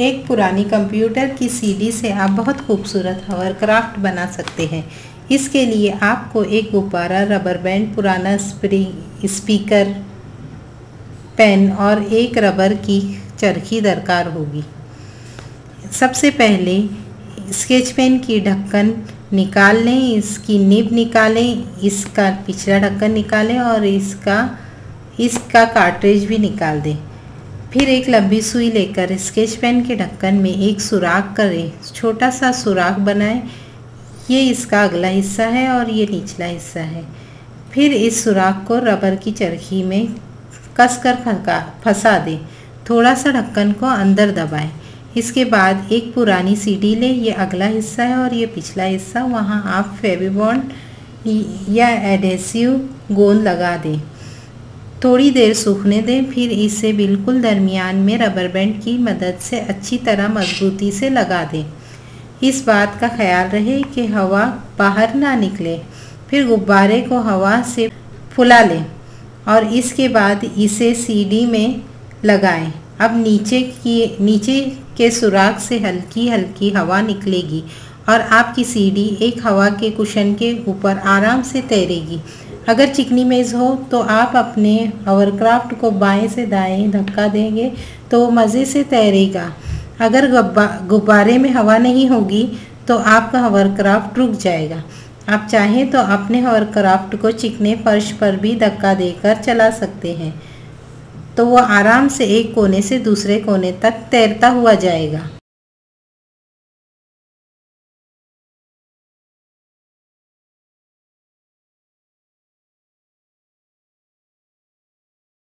एक पुरानी कंप्यूटर की सीडी से आप बहुत खूबसूरत क्राफ्ट बना सकते हैं। इसके लिए आपको एक गुब्बारा रबर बैंड पुराना स्प्रिंग स्पीकर पेन और एक रबर की चरखी दरकार होगी। सबसे पहले स्केच पेन की ढक्कन निकाल लें, इसकी निब निकालें, इसका पिछला ढक्कन निकालें और इसका इसका कार्ट्रेज भी निकाल दें। फिर एक लंबी सुई लेकर स्केच पेन के ढक्कन में एक सुराख करें। छोटा सा सुराख बनाएँ। ये इसका अगला हिस्सा है और ये निचला हिस्सा है। फिर इस सुराख को रबर की चरखी में कसकर फंका, फंसा दें। थोड़ा सा ढक्कन को अंदर दबाएँ। इसके बाद एक पुरानी सीडी लें। ये अगला हिस्सा है और ये पिछला हिस्सा। वहाँ आप फेविबॉन्ड या एडेसिव गोंद लगा दें। थोड़ी देर सूखने दें, फिर इसे बिल्कुल दरमियान में रबर बैंड की मदद से अच्छी तरह मजबूती से लगा दें। इस बात का ख्याल रहे कि हवा बाहर ना निकले, फिर गुब्बारे को हवा से फुला लें और इसके बाद इसे सीडी में लगाएँ। अब नीचे की, नीचे के सुराख से हल्की हल्की हवा निकलेगी और आपकी सीडी एक हवा के कुशन के ऊपर आराम से तैरेगी। अगर चिकनी मेज़ हो तो आप अपने हवरक्राफ्ट को बाएँ से दाएँ धक्का देंगे तो मज़े से तैरेगा। अगर गुब्बारे में हवा नहीं होगी तो आपका हवरक्राफ्ट रुक जाएगा। आप चाहें तो अपने हवरक्राफ्ट को चिकने फर्श पर भी धक्का देकर चला सकते हैं। तो वो आराम से एक कोने से दूसरे कोने तक तैरता हुआ जाएगा।